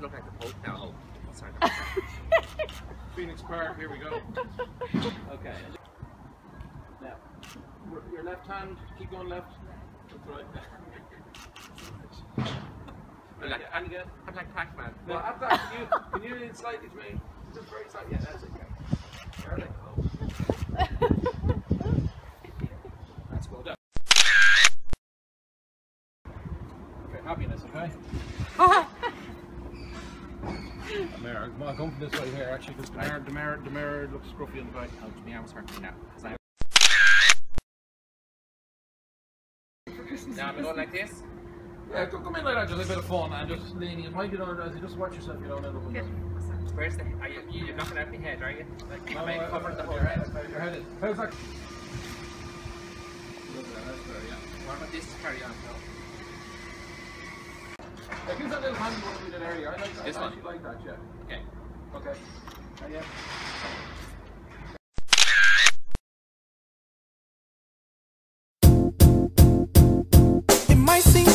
look like the Pope now. Oh, sorry. Phoenix Park, here we go. Okay. Now, your left hand, keep going left. That's right. I'm like, and again. I'm like Pac-Man. Now, at that, can you, can you lean slightly to me? Just very slightly. Yeah, that's it. There we. That's well done. Okay, happiness, okay? Demare, come on, come from this way here actually, because Demare, Demare, Demare looks scruffy in the back. Oh, my arms hurting now. 'cause I- Now I'm going like this. Yeah, come, come in like that, just a bit of fun and just leaning. It might get on as you just watch yourself, you don't end up with nothing. Where's the? Are you, you're knocking out my head, are you? Like, No, am I no, covering the whole your head? head. Your head in. How's that? Look at that, that's better, yeah. What about this? Carry on. No? Yeah, give that little handy one we did earlier. I like that. This I one? like that, yeah. Okay. Okay. Yeah. It might seem